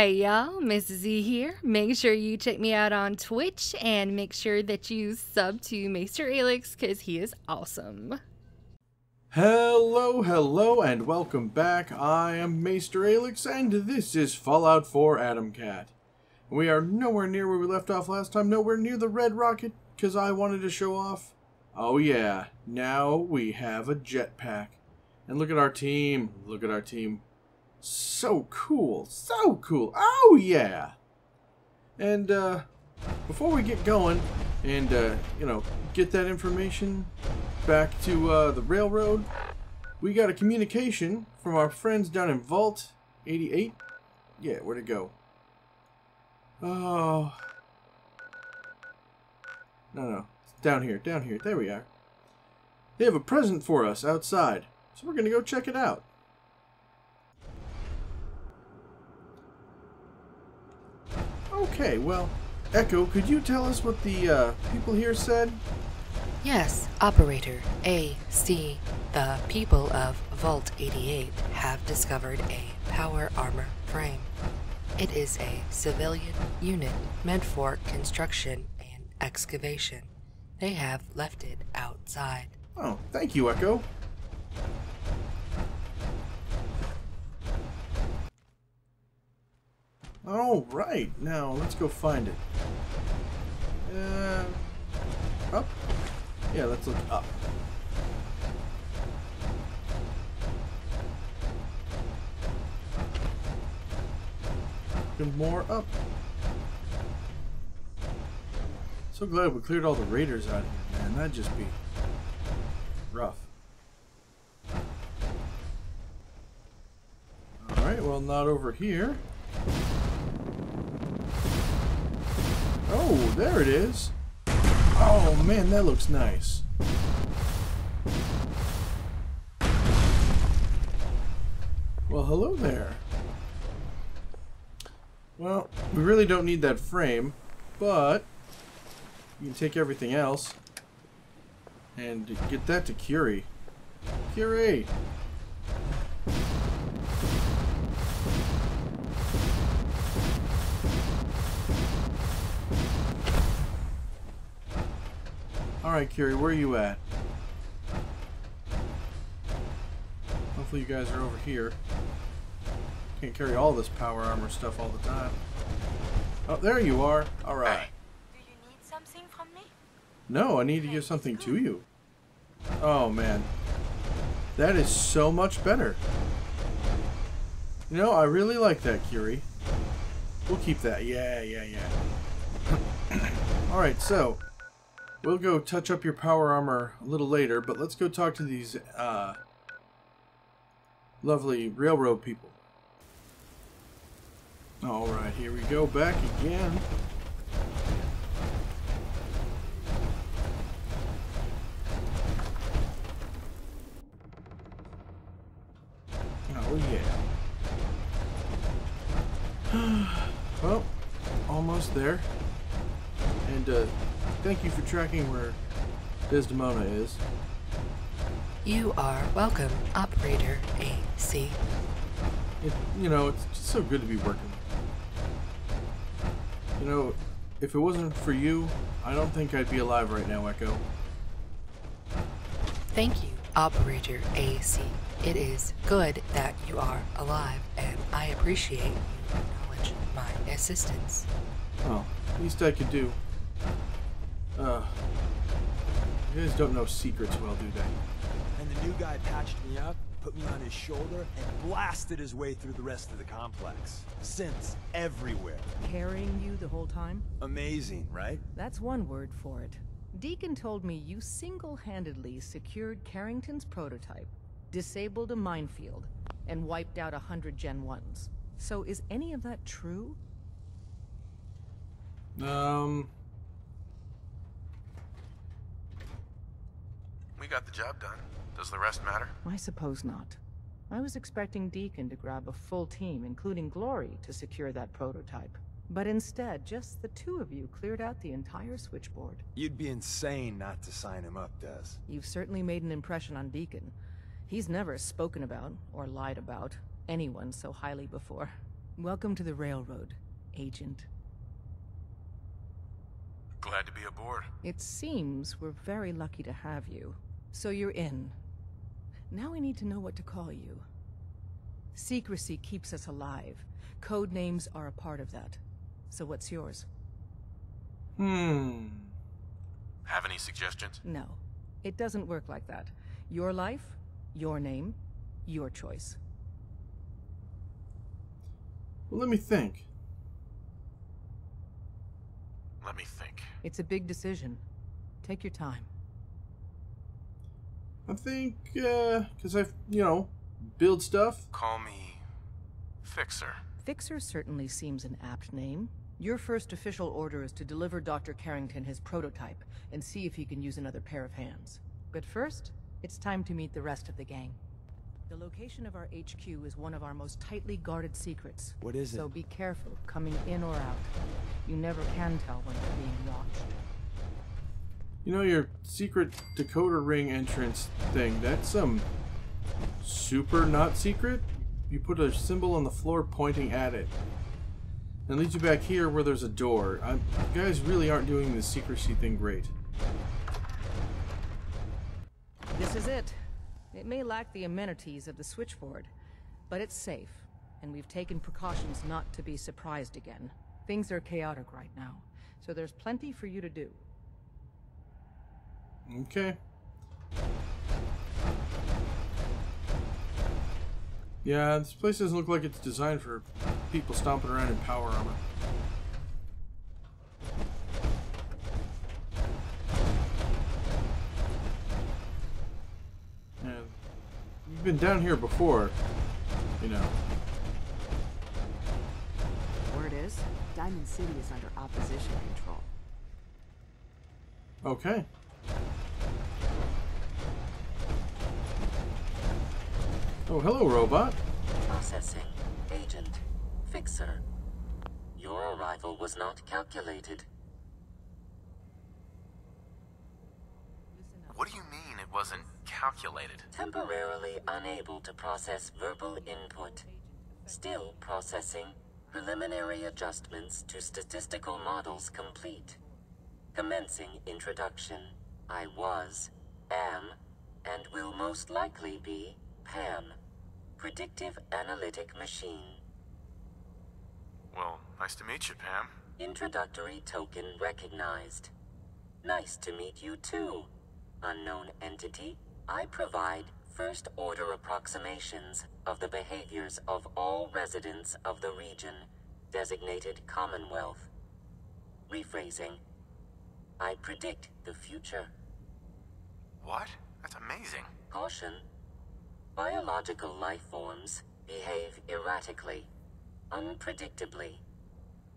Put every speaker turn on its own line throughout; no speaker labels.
Hey y'all, Mrs.E here. Make sure you check me out on Twitch and make sure that you sub to Maester Aelix because he is awesome.
Hello, hello, and welcome back. I am Maester Aelix, and this is Fallout 4 Atom Cat. We are nowhere near where we left off last time, nowhere near the red rocket, because I wanted to show off. Oh yeah, now we have a jetpack. And look at our team, look at our team. So cool, so cool, oh yeah! And, uh, before we get going, and, uh, you know, get that information back to, uh, the railroad, we got a communication from our friends down in Vault 88. Yeah, where'd it go? Oh. No, no. It's down here, down here. There we are. They have a present for us outside, so we're gonna go check it out. Okay, well, Echo, could you tell us what the uh, people here said?
Yes, Operator A.C. The people of Vault 88 have discovered a power armor frame. It is a civilian unit meant for construction and excavation. They have left it outside.
Oh, thank you, Echo. All right, now let's go find it. Uh, up? Yeah, let's look up. Looking more up. So glad we cleared all the raiders out here, man. That'd just be rough. Alright, well, not over here. Oh, there it is. Oh, man, that looks nice. Well, hello there. Well, we really don't need that frame, but you can take everything else and get that to Curie. Curie! Alright, Curie, where are you at? Hopefully you guys are over here. Can't carry all this power armor stuff all the time. Oh, there you are. Alright.
Do you need something from me?
No, I need to give something to you. Oh, man. That is so much better. You know, I really like that, Curie. We'll keep that. Yeah, yeah, yeah. Alright, so... We'll go touch up your power armor a little later, but let's go talk to these, uh... Lovely railroad people. Alright, here we go, back again. Oh yeah. well, almost there. And uh, thank you for tracking where Desdemona is.
You are welcome, Operator A.C.
It, you know, it's just so good to be working. You know, if it wasn't for you, I don't think I'd be alive right now, Echo.
Thank you, Operator A.C. It is good that you are alive, and I appreciate you acknowledge my assistance.
Oh, least I could do. Uh, you guys don't know secrets well, do they?
And the new guy patched me up, put me on his shoulder, and blasted his way through the rest of the complex. Synths everywhere.
Carrying you the whole time?
Amazing, right?
That's one word for it. Deacon told me you single-handedly secured Carrington's prototype, disabled a minefield, and wiped out a hundred Gen 1s. So is any of that true?
Um,
We got the job done. Does the rest matter?
I suppose not. I was expecting Deacon to grab a full team, including Glory, to secure that prototype. But instead, just the two of you cleared out the entire switchboard.
You'd be insane not to sign him up, Des.
You've certainly made an impression on Deacon. He's never spoken about, or lied about, anyone so highly before. Welcome to the Railroad, Agent.
Glad to be aboard.
It seems we're very lucky to have you. So you're in. Now we need to know what to call you. Secrecy keeps us alive. Code names are a part of that. So what's yours?
Hmm.
Have any suggestions?
No. It doesn't work like that. Your life, your name, your choice.
Well, let me think.
Let me think.
It's a big decision. Take your time.
I think, uh, because I've, you know, build stuff.
Call me Fixer.
Fixer certainly seems an apt name. Your first official order is to deliver Dr. Carrington his prototype and see if he can use another pair of hands. But first, it's time to meet the rest of the gang. The location of our HQ is one of our most tightly guarded secrets.
What is it?
So be careful coming in or out. You never can tell when you're being watched.
You know, your secret decoder ring entrance thing, that's, some super not secret? You put a symbol on the floor pointing at it. And leads you back here where there's a door. I, you guys really aren't doing the secrecy thing great.
This is it. It may lack the amenities of the switchboard, but it's safe, and we've taken precautions not to be surprised again. Things are chaotic right now, so there's plenty for you to do.
Okay. Yeah, this place doesn't look like it's designed for people stomping around in power armor. Yeah, you've been down here before, you know.
Word is, Diamond City is under opposition control.
Okay. Oh, hello, robot.
Processing. Agent. Fixer. Your arrival was not calculated.
What do you mean it wasn't calculated?
Temporarily unable to process verbal input. Still processing. Preliminary adjustments to statistical models complete. Commencing introduction. I was, am, and will most likely be Pam. Predictive Analytic Machine.
Well, nice to meet you, Pam.
Introductory token recognized. Nice to meet you too. Unknown entity, I provide first order approximations of the behaviors of all residents of the region designated Commonwealth. Rephrasing. I predict the future.
What? That's amazing.
Caution. Biological life forms behave erratically, unpredictably.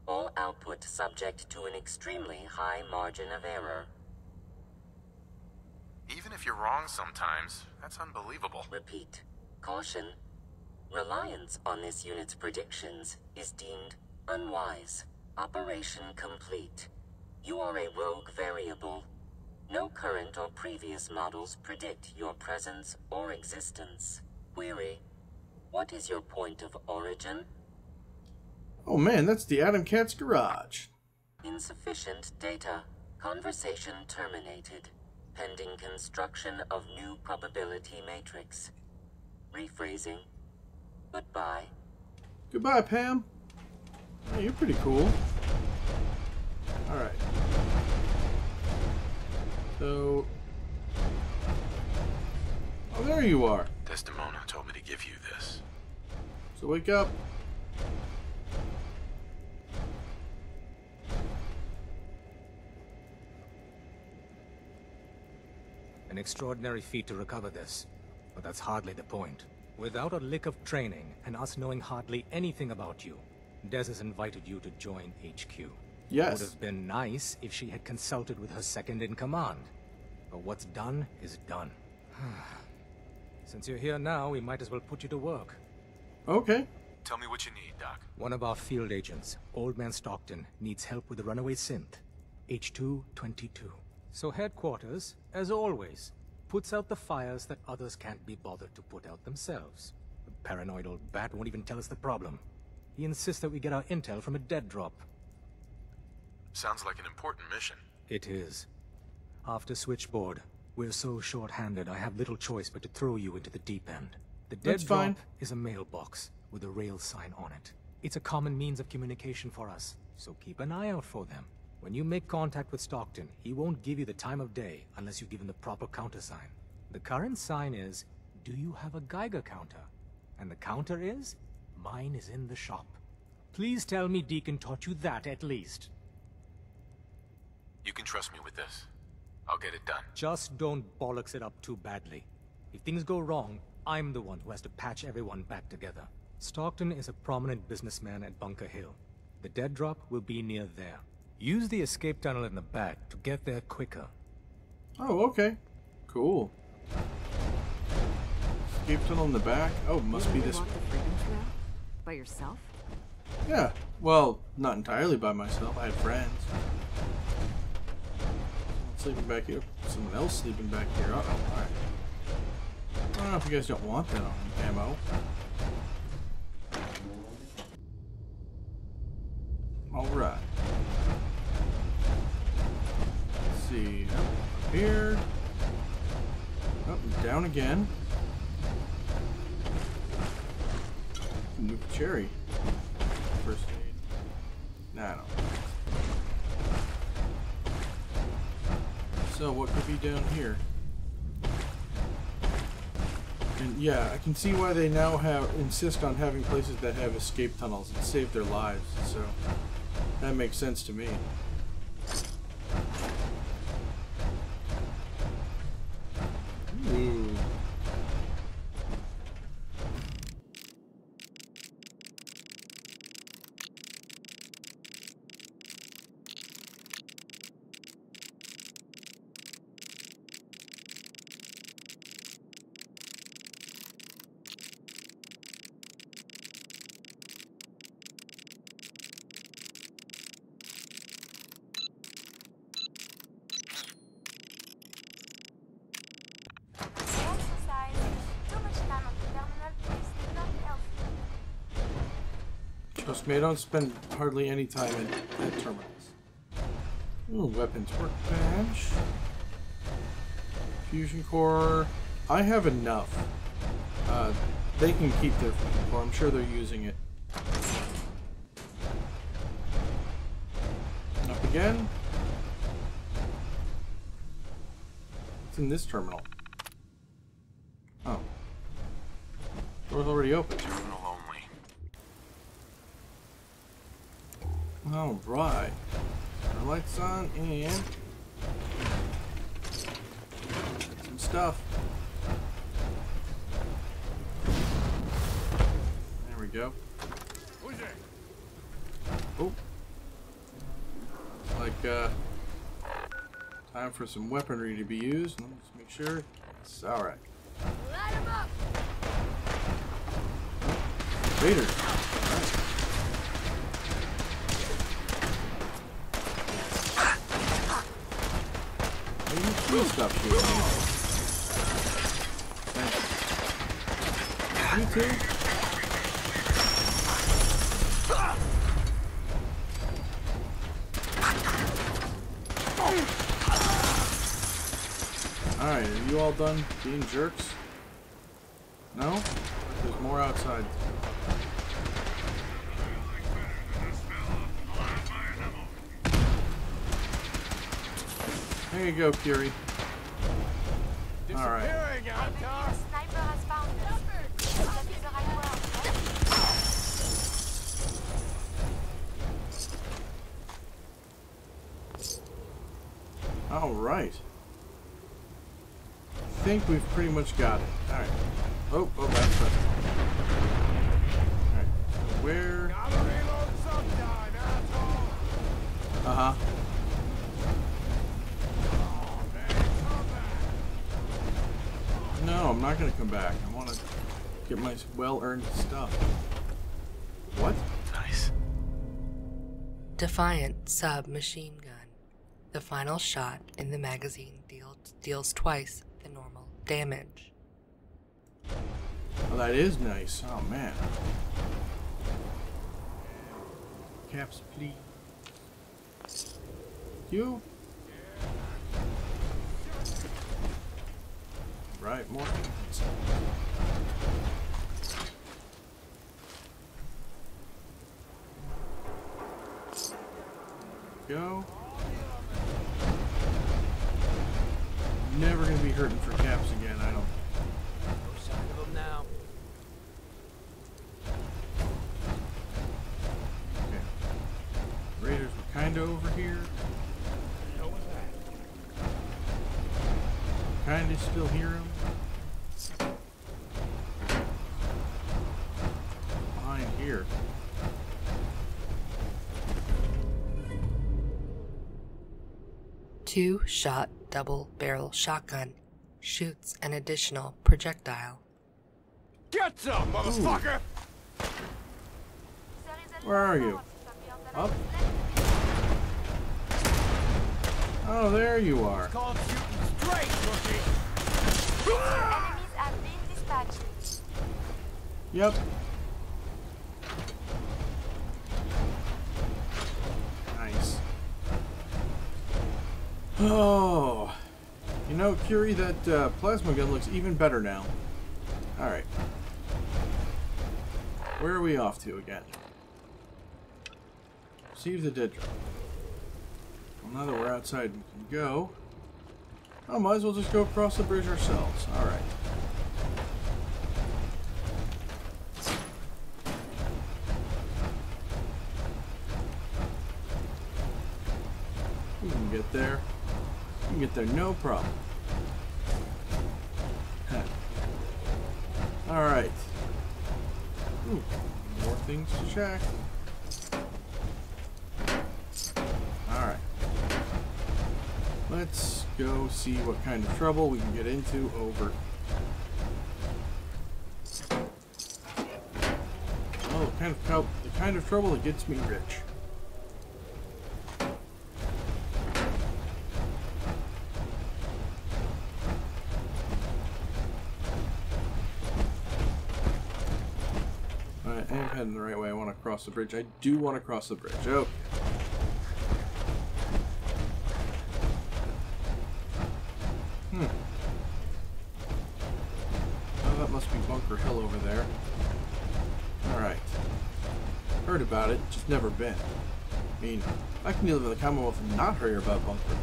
All output subject to an extremely high margin of error.
Even if you're wrong sometimes, that's unbelievable.
Repeat. Caution. Reliance on this unit's predictions is deemed unwise. Operation complete. You are a rogue variable. No current or previous models predict your presence or existence. Query. What is your point of origin?
Oh man, that's the Atom Cat's garage.
Insufficient data. Conversation terminated. Pending construction of new probability matrix. Rephrasing. Goodbye.
Goodbye, Pam. Yeah, you're pretty cool. Alright. So... Oh, there you are.
Desdemona told me to give you this.
So wake up.
An extraordinary feat to recover this. But that's hardly the point. Without a lick of training, and us knowing hardly anything about you, Des has invited you to join HQ.
Yes.
Would have been nice if she had consulted with her second in command. But what's done is done. Since you're here now, we might as well put you to work.
Okay.
Tell me what you need, Doc.
One of our field agents, Old Man Stockton, needs help with the runaway synth. H222. So headquarters, as always, puts out the fires that others can't be bothered to put out themselves. The paranoid old bat won't even tell us the problem. He insists that we get our intel from a dead drop.
Sounds like an important mission.
It is. After Switchboard, we're so short-handed I have little choice but to throw you into the deep end. The dead
That's
drop
fine.
is a mailbox with a rail sign on it. It's a common means of communication for us, so keep an eye out for them. When you make contact with Stockton, he won't give you the time of day unless you give him the proper countersign. The current sign is, do you have a Geiger counter? And the counter is, mine is in the shop. Please tell me Deacon taught you that at least.
You can trust me with this. I'll get it done.
Just don't bollocks it up too badly. If things go wrong, I'm the one who has to patch everyone back together. Stockton is a prominent businessman at Bunker Hill. The dead drop will be near there. Use the escape tunnel in the back to get there quicker.
Oh, okay. Cool. Escape tunnel in the back. Oh, must
you
be this.
walk the By yourself?
Yeah. Well, not entirely by myself. I had friends. Sleeping back here. Someone else sleeping back here. Uh oh. Alright. I don't know if you guys don't want that on ammo. Alright. See. Up here. Oh, down again. New cherry. First aid. Nah, I don't. So what could be down here? And yeah, I can see why they now have insist on having places that have escape tunnels and save their lives. So that makes sense to me. Ooh.
Exercise. Too much time at the terminal is not healthy.
Trust me, I don't spend hardly any time at, at terminals. Ooh, weapons workbench. Fusion core. I have enough. Uh, they can keep their fusion core. I'm sure they're using it. Up again. It's in this terminal? Oh. Door's already open.
Terminal only.
Alright. Lights on and some stuff. There we go. Oh. Like uh time for some weaponry to be used. Let's make sure. It's alright. Light him Vader. Alright. Cool stuff here. You too? Alright, are you all done being jerks? No? There's more outside. There you go, Curie. Alright. Alright. I think we've pretty much got it. Alright. Oh, oh, that's right. Alright. Where? Uh No, I'm not gonna come back. I want to get my well-earned stuff. What?
Nice.
Defiant submachine gun. The final shot in the magazine deals, deals twice the normal damage.
Well, that is nice. Oh man. caps, please. You. Right, more. Go. Never gonna be hurting for caps again, I don't. Okay. Raiders were kinda over here. Kinda still hear them. Behind here.
Two shot double barrel shotgun shoots an additional projectile.
Get some, motherfucker!
There is a
Where are you? Up? Oh, there you are.
Call him shooting straight, rookie!
Enemies have been dispatched.
Yep. Nice. Oh. You know, Curie, that uh, plasma gun looks even better now. Alright. Where are we off to again? Receive the dead drop. Well, now that we're outside, we can go. Oh, might as well just go across the bridge ourselves. Alright. We can get there. We can get there no problem. Alright. Ooh, more things to check. Alright. Let's go see what kind of trouble we can get into over. Oh, the kind of the kind of trouble that gets me rich. Alright, I am heading the right way. I want to cross the bridge. I do want to cross the bridge. Oh. Heard about it, just never been. I mean, I can live in the Commonwealth and not hear about Bunker.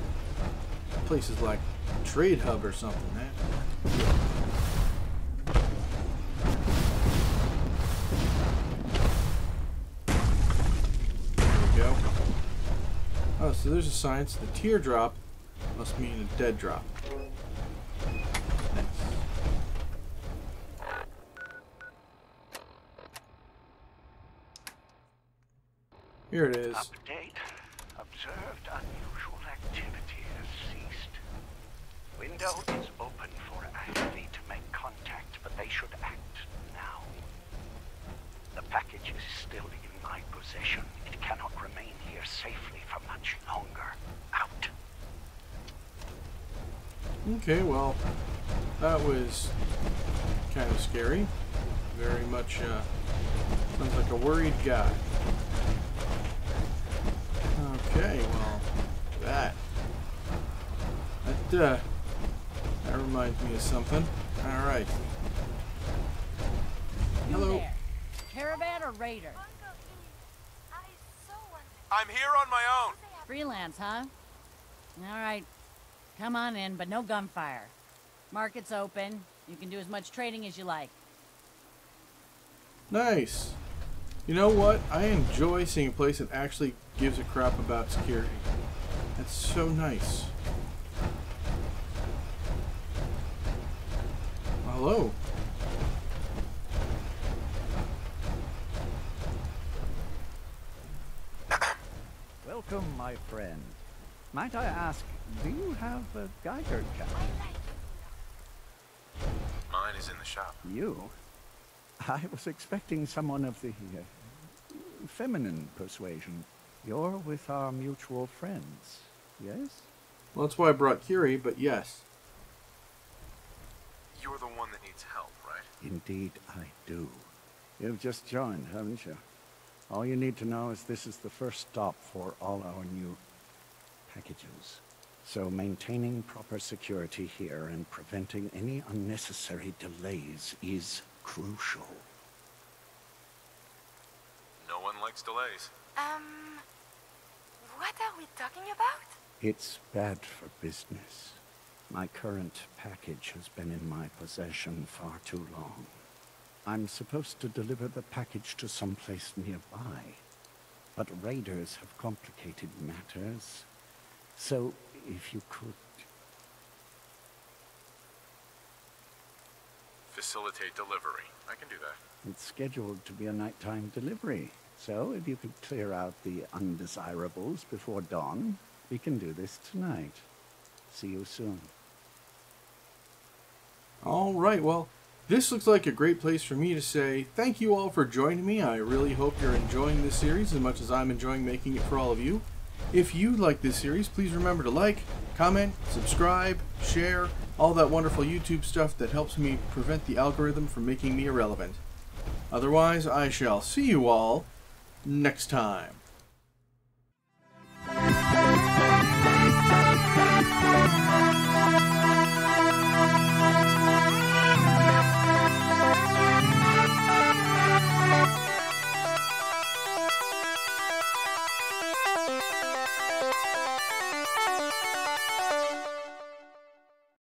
Places like Trade Hub or something, man. There we go. Oh, so there's a. So the teardrop must mean a dead drop. Nice. Here it is.
Update. Observed unusual activity has ceased. Window is open for Ashley to make contact, but they should act now. The package is still in my possession. It cannot remain here safely for much longer. Out.
Okay, well, that was kind of scary. Very much, uh, sounds like a worried guy. Okay, well, that. That, uh, that reminds me of something. Alright. Hello.
Caravan or raider?
Bunker Hill. I so want
I'm here on my own.
Freelance, huh? All right. Come on in, but no gunfire. Market's open. You can do as much trading as you like.
Nice. You know what? I enjoy seeing a place that actually gives a crap about security. That's so nice. Well, hello.
Welcome, my friend. Might I ask, do you have a Geiger counter?
Mine is in the shop.
You? I was expecting someone of the uh, feminine persuasion. You're with our mutual friends, yes?
Well, that's why I brought Curie, but yes.
You're the one that needs help, right?
Indeed, I do. You've just joined, haven't you? All you need to know is this is the first stop for all our new packages. So maintaining proper security here and preventing any unnecessary delays is crucial.
No one likes delays.
Um, what are we talking about?
It's bad for business. My current package has been in my possession far too long. I'm supposed to deliver the package to someplace nearby, but raiders have complicated matters. So, if you could...
Facilitate delivery. I can do that.
It's scheduled to be a nighttime delivery, so if you could clear out the undesirables before dawn, we can do this tonight. See you soon.
All right, well, this looks like a great place for me to say thank you all for joining me. I really hope you're enjoying this series as much as I'm enjoying making it for all of you. If you like this series, please remember to like, comment, subscribe, share, all that wonderful YouTube stuff that helps me prevent the algorithm from making me irrelevant. Otherwise, I shall see you all next time.